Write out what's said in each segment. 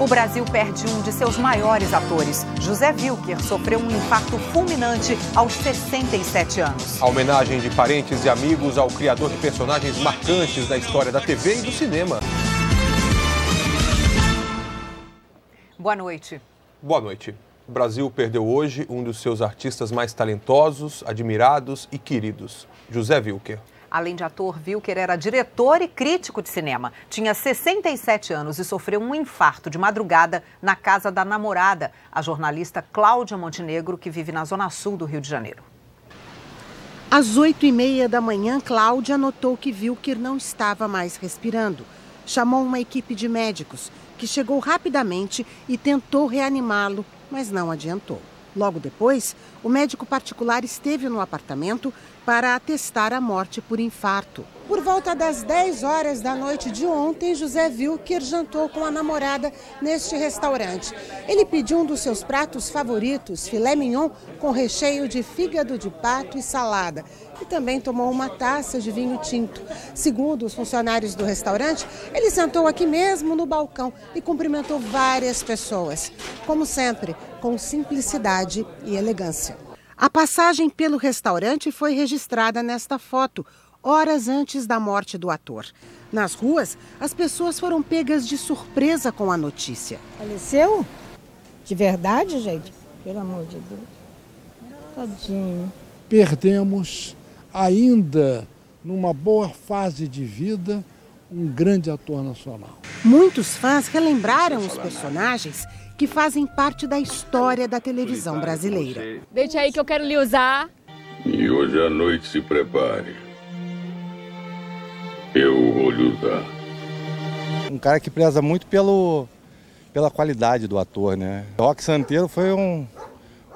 O Brasil perde um de seus maiores atores. José Wilker sofreu um infarto fulminante aos 67 anos. A homenagem de parentes e amigos ao criador de personagens marcantes da história da TV e do cinema. Boa noite. Boa noite. O Brasil perdeu hoje um dos seus artistas mais talentosos, admirados e queridos, José Wilker. Além de ator, Wilker era diretor e crítico de cinema. Tinha 67 anos e sofreu um infarto de madrugada na casa da namorada, a jornalista Cláudia Montenegro, que vive na zona sul do Rio de Janeiro. Às oito e meia da manhã, Cláudia notou que Wilker não estava mais respirando. Chamou uma equipe de médicos, que chegou rapidamente e tentou reanimá-lo, mas não adiantou. Logo depois, o médico particular esteve no apartamento para atestar a morte por infarto. Por volta das 10 horas da noite de ontem, José Wilker jantou com a namorada neste restaurante. Ele pediu um dos seus pratos favoritos, filé mignon com recheio de fígado de pato e salada. E também tomou uma taça de vinho tinto. Segundo os funcionários do restaurante, ele sentou aqui mesmo no balcão e cumprimentou várias pessoas. Como sempre, com simplicidade e elegância. A passagem pelo restaurante foi registrada nesta foto, horas antes da morte do ator. Nas ruas, as pessoas foram pegas de surpresa com a notícia. Faleceu? De verdade, gente? Pelo amor de Deus. Tadinho. Perdemos, ainda numa boa fase de vida, um grande ator nacional. Muitos fãs relembraram os personagens que fazem parte da história da televisão brasileira. Deixa aí que eu quero lhe usar. E hoje à noite se prepare. Eu vou lhe usar. Um cara que preza muito pelo, pela qualidade do ator, né? Rock Santeiro foi um,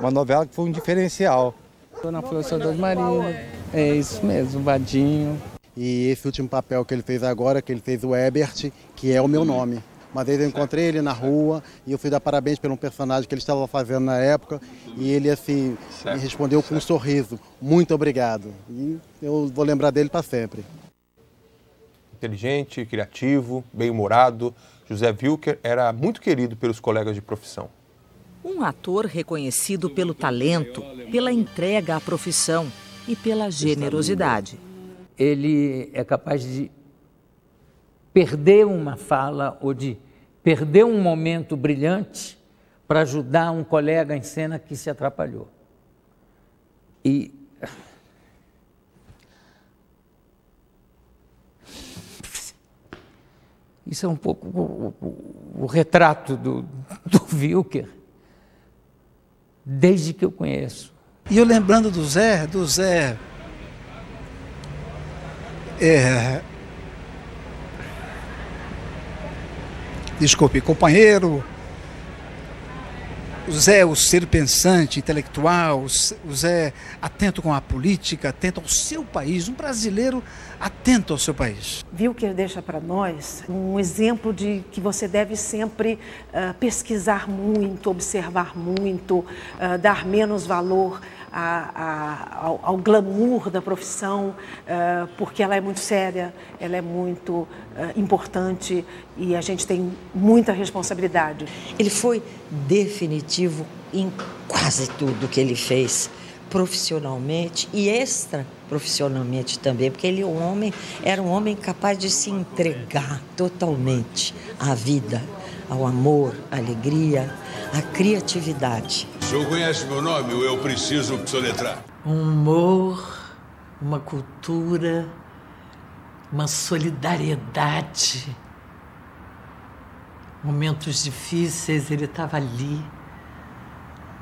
uma novela que foi um diferencial. Na Força das Marinas, é isso mesmo, Vadinho. E esse último papel que ele fez agora, que ele fez o Ebert, que é o meu nome. Uma vez eu encontrei ele na rua e eu fui dar parabéns pelo personagem que ele estava fazendo na época e ele assim me respondeu com um sorriso, muito obrigado. E eu vou lembrar dele para sempre. Inteligente, criativo, bem-humorado, José Wilker era muito querido pelos colegas de profissão. Um ator reconhecido pelo talento, pela entrega à profissão e pela generosidade. Ele é capaz de perder uma fala ou de perder um momento brilhante para ajudar um colega em cena que se atrapalhou. E isso é um pouco o, o, o retrato do, do Wilker, desde que eu conheço. E eu lembrando do Zé, do Zé, é, desculpe, companheiro, o Zé, o ser pensante, intelectual, o Zé atento com a política, atento ao seu país, um brasileiro atento ao seu país. Viu que ele deixa para nós um exemplo de que você deve sempre uh, pesquisar muito, observar muito, uh, dar menos valor a, a, ao, ao, glamour da profissão, uh, porque ela é muito séria, ela é muito uh, importante e a gente tem muita responsabilidade. Ele foi definitivo em quase tudo que ele fez, profissionalmente e extra profissionalmente também, porque ele um homem, era um homem capaz de se entregar totalmente à vida, ao amor, à alegria, à criatividade. O senhor conhece meu nome ou eu preciso soletrar? Um humor, uma cultura, uma solidariedade. Momentos difíceis, ele estava ali.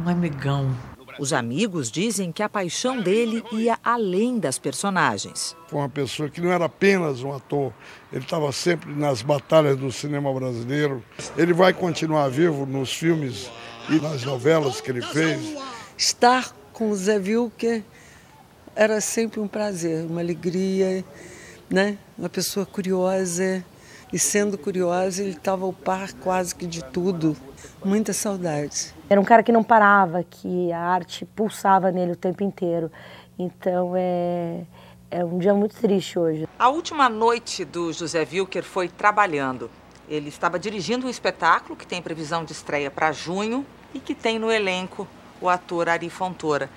Um amigão. Os amigos dizem que a paixão dele ia além das personagens. Foi uma pessoa que não era apenas um ator, ele estava sempre nas batalhas do cinema brasileiro. Ele vai continuar vivo nos filmes e nas novelas que ele fez. Estar com o Zé Wilker era sempre um prazer, uma alegria, né? Uma pessoa curiosa. E sendo curiosa, ele estava ao par quase que de tudo. Muita saudade. Era um cara que não parava, que a arte pulsava nele o tempo inteiro. Então é, é um dia muito triste hoje. A última noite do José Wilker foi trabalhando. Ele estava dirigindo um espetáculo que tem previsão de estreia para junho e que tem no elenco o ator Ari Fontoura.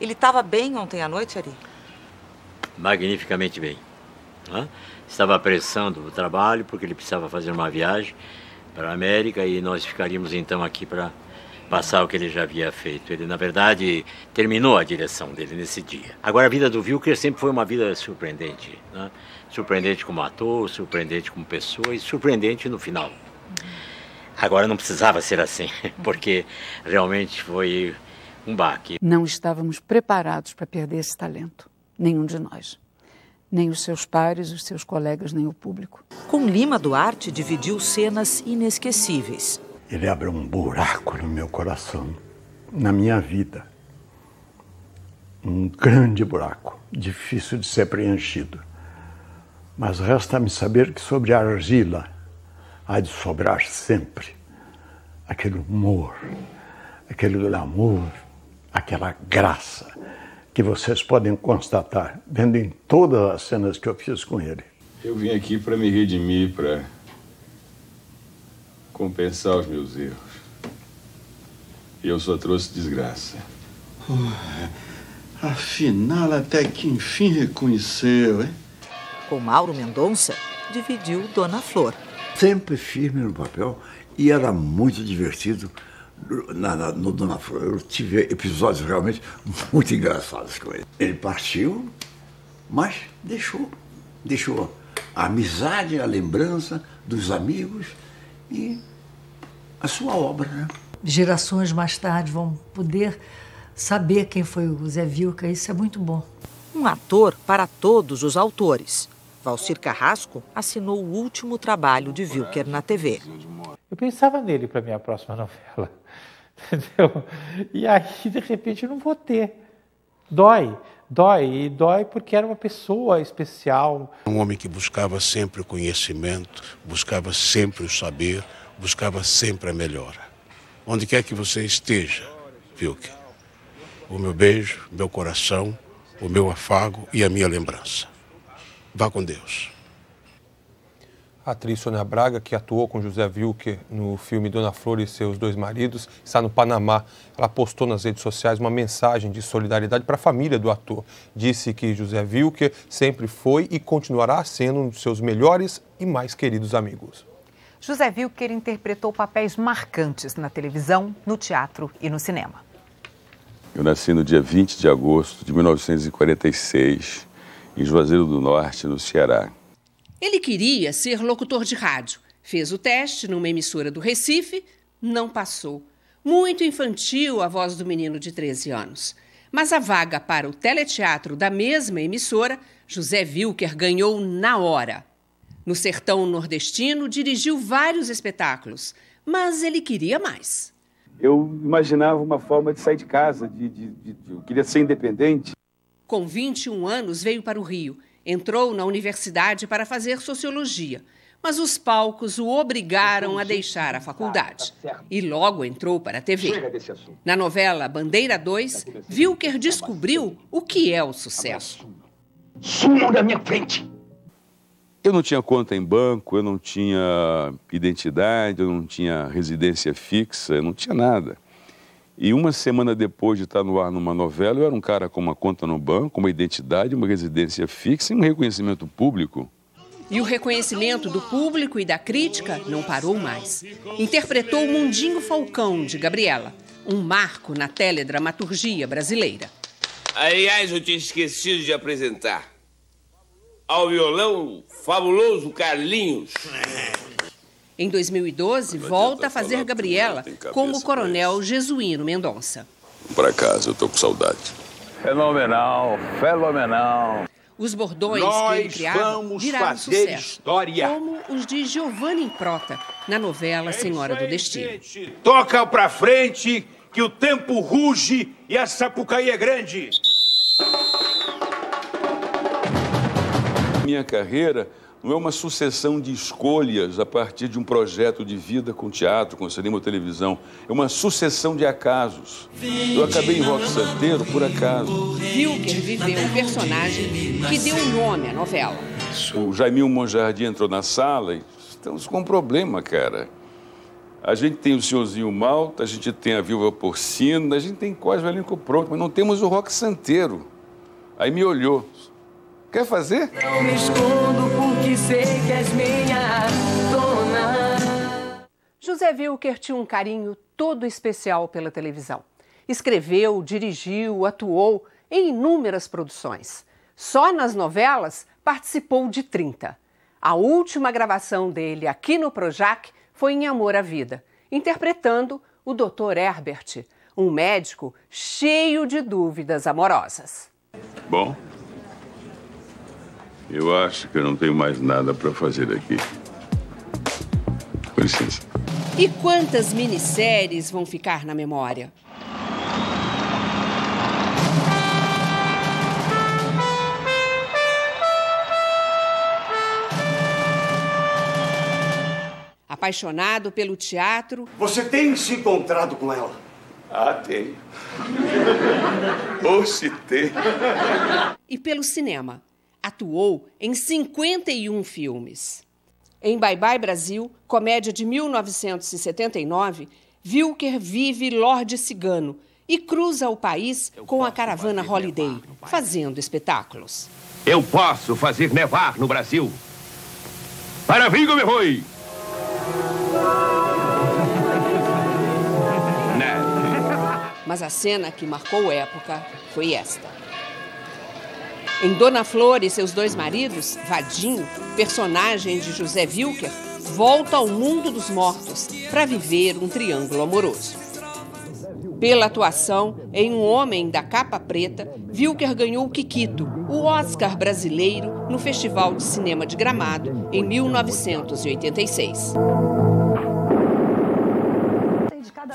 Ele estava bem ontem à noite, Ari? Magnificamente bem. Né? Estava apressando o trabalho porque ele precisava fazer uma viagem para a América e nós ficaríamos então aqui para passar o que ele já havia feito. Ele, na verdade, terminou a direção dele nesse dia. Agora, a vida do Wilker sempre foi uma vida surpreendente. Né? Surpreendente como ator, surpreendente como pessoa e surpreendente no final. Agora não precisava ser assim, porque realmente foi um baque. Não estávamos preparados para perder esse talento, nenhum de nós. Nem os seus pares, os seus colegas, nem o público. Com Lima Duarte dividiu cenas inesquecíveis. Ele abre um buraco no meu coração, na minha vida. Um grande buraco, difícil de ser preenchido. Mas resta-me saber que sobre a argila há de sobrar sempre aquele humor, aquele glamour, aquela graça que vocês podem constatar vendo em todas as cenas que eu fiz com ele. Eu vim aqui para me redimir, para compensar os meus erros. E eu só trouxe desgraça. Oh, afinal, até que enfim reconheceu, hein? Com Mauro Mendonça, dividiu Dona Flor. Sempre firme no papel e era muito divertido na, na, no Dona Flor. Eu tive episódios realmente muito engraçados com ele. Ele partiu, mas deixou, deixou a amizade, a lembrança dos amigos e a sua obra. Né? Gerações mais tarde vão poder saber quem foi o Zé Vilca, isso é muito bom. Um ator para todos os autores. Valcir Carrasco assinou o último trabalho de Vilker na TV. Eu pensava nele para minha próxima novela, entendeu? E aí, de repente, eu não vou ter. Dói, dói, e dói porque era uma pessoa especial. Um homem que buscava sempre o conhecimento, buscava sempre o saber, buscava sempre a melhora. Onde quer que você esteja, Vilke, o meu beijo, meu coração, o meu afago e a minha lembrança. Vá com Deus. A atriz Sônia Braga, que atuou com José Wilker no filme Dona Flor e seus dois maridos, está no Panamá. Ela postou nas redes sociais uma mensagem de solidariedade para a família do ator. Disse que José Wilker sempre foi e continuará sendo um dos seus melhores e mais queridos amigos. José Wilker interpretou papéis marcantes na televisão, no teatro e no cinema. Eu nasci no dia 20 de agosto de 1946, em Juazeiro do Norte, no Ceará. Ele queria ser locutor de rádio. Fez o teste numa emissora do Recife, não passou. Muito infantil a voz do menino de 13 anos. Mas a vaga para o teleteatro da mesma emissora, José Wilker ganhou na hora. No sertão nordestino, dirigiu vários espetáculos, mas ele queria mais. Eu imaginava uma forma de sair de casa, de, de, de, eu queria ser independente. Com 21 anos, veio para o Rio. Entrou na universidade para fazer sociologia, mas os palcos o obrigaram a deixar a faculdade. E logo entrou para a TV. Na novela Bandeira 2, Wilker descobriu o que é o sucesso. Sumam da minha frente! Eu não tinha conta em banco, eu não tinha identidade, eu não tinha residência fixa, eu não tinha nada. E uma semana depois de estar no ar numa novela, eu era um cara com uma conta no banco, uma identidade, uma residência fixa e um reconhecimento público. E o reconhecimento do público e da crítica não parou mais. Interpretou o Mundinho Falcão, de Gabriela, um marco na teledramaturgia brasileira. Aliás, eu tinha esquecido de apresentar ao violão fabuloso Carlinhos. Em 2012, volta a fazer Gabriela com o coronel Jesuíno Mendonça. Para casa, eu tô com saudade. Fenomenal, fenomenal. Os bordões Nós que ele criava vamos viraram fazer sucesso, história. como os de Giovanni Prota na novela Senhora do Destino. Toca pra frente, que o tempo ruge e a Sapucaí é grande. Minha carreira não é uma sucessão de escolhas a partir de um projeto de vida com teatro, com cinema ou televisão. É uma sucessão de acasos. Eu acabei em Rock Santeiro por acaso. Wilker viveu um personagem que deu nome à novela. O Jaimil Monjardim entrou na sala e estamos com um problema, cara. A gente tem o senhorzinho Malta, a gente tem a viúva porcina, a gente tem quase o elenco pronto, mas não temos o rock santeiro. Aí me olhou. Quer fazer? Não me escondo sei que és minha dona. José Wilker tinha um carinho todo especial pela televisão. Escreveu, dirigiu, atuou em inúmeras produções. Só nas novelas participou de 30. A última gravação dele aqui no Projac foi em Amor à Vida, interpretando o Dr. Herbert, um médico cheio de dúvidas amorosas. Bom, eu acho que eu não tenho mais nada para fazer aqui. Com licença. E quantas minisséries vão ficar na memória? Apaixonado pelo teatro. Você tem se encontrado com ela? Ah, tem. Ou se tem. E pelo cinema. Atuou em 51 filmes. Em Bye Bye Brasil, comédia de 1979, Wilker vive Lorde Cigano e cruza o país com a caravana Holiday, fazendo espetáculos. Eu posso fazer nevar no Brasil. Para Vigo me voy. Mas a cena que marcou época foi esta. Em Dona Flor e seus dois maridos, Vadinho, personagem de José Wilker, volta ao mundo dos mortos para viver um triângulo amoroso. Pela atuação em Um Homem da Capa Preta, Wilker ganhou o Kikito, o Oscar brasileiro, no Festival de Cinema de Gramado, em 1986.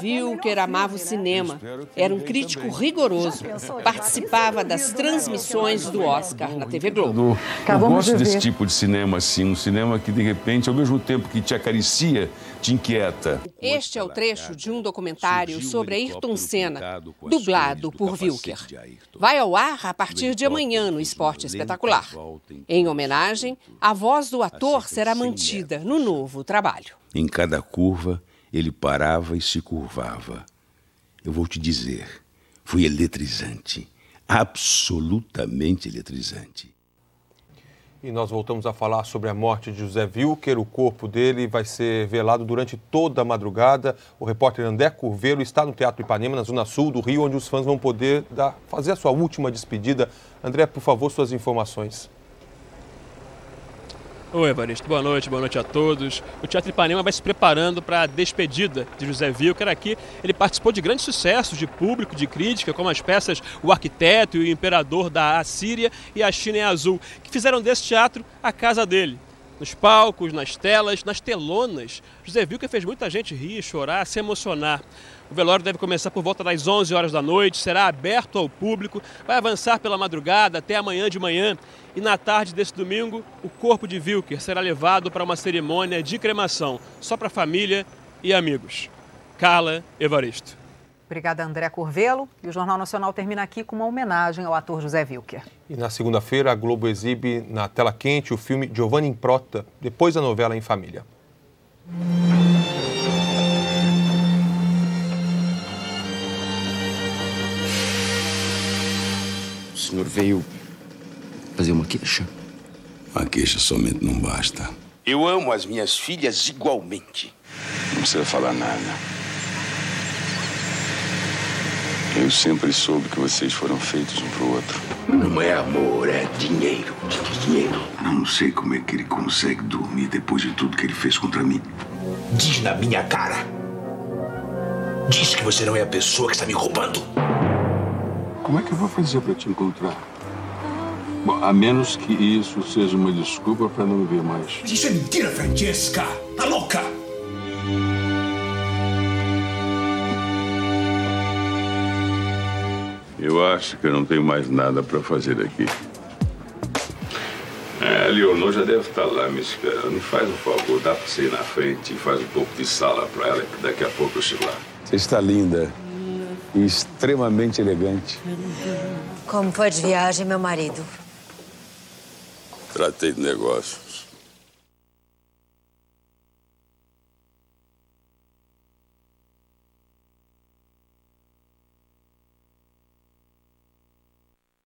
Wilker amava o cinema, era um crítico rigoroso, participava das transmissões do Oscar na TV Globo. Eu gosto desse tipo de cinema assim, um cinema que de repente, ao mesmo tempo que te acaricia, te inquieta. Este é o trecho de um documentário sobre Ayrton Senna, dublado por Wilker. Vai ao ar a partir de amanhã no Esporte Espetacular. Em homenagem, a voz do ator será mantida no novo trabalho. Em cada curva, ele parava e se curvava. Eu vou te dizer, foi eletrizante, absolutamente eletrizante. E nós voltamos a falar sobre a morte de José Wilker. O corpo dele vai ser velado durante toda a madrugada. O repórter André Curvelo está no Teatro Ipanema, na zona sul do Rio, onde os fãs vão poder dar, fazer a sua última despedida. André, por favor, suas informações. Oi, Evaristo. Boa noite, boa noite a todos. O Teatro Ipanema vai se preparando para a despedida de José Wilker aqui. Ele participou de grandes sucessos de público, de crítica, como as peças O Arquiteto e o Imperador da Assíria e A China é Azul, que fizeram desse teatro a casa dele. Nos palcos, nas telas, nas telonas, José Wilker fez muita gente rir, chorar, se emocionar. O velório deve começar por volta das 11 horas da noite, será aberto ao público, vai avançar pela madrugada até amanhã de manhã e na tarde desse domingo, o corpo de Wilker será levado para uma cerimônia de cremação, só para família e amigos. Carla Evaristo. Obrigada, André Curvelo. E o Jornal Nacional termina aqui com uma homenagem ao ator José Wilker. E na segunda-feira, a Globo exibe na tela quente o filme Giovanni Improta, depois da novela Em Família. O senhor veio fazer uma queixa? Uma queixa somente não basta. Eu amo as minhas filhas igualmente. Não precisa falar nada. Eu sempre soube que vocês foram feitos um pro outro. Não é amor, é dinheiro. Dinheiro. Não sei como é que ele consegue dormir depois de tudo que ele fez contra mim. Diz na minha cara. Diz que você não é a pessoa que está me roubando. Como é que eu vou fazer para te encontrar? Bom, a menos que isso seja uma desculpa para não me ver mais. Mas isso é mentira, Francesca. Tá louca? Eu acho que eu não tenho mais nada para fazer aqui. É, a Leonor já deve estar lá me esperando. Me faz um favor, dá para você ir na frente e faz um pouco de sala para ela, que daqui a pouco eu chego lá. Você está linda e extremamente elegante. Como foi de viagem, meu marido? Tratei de negócios.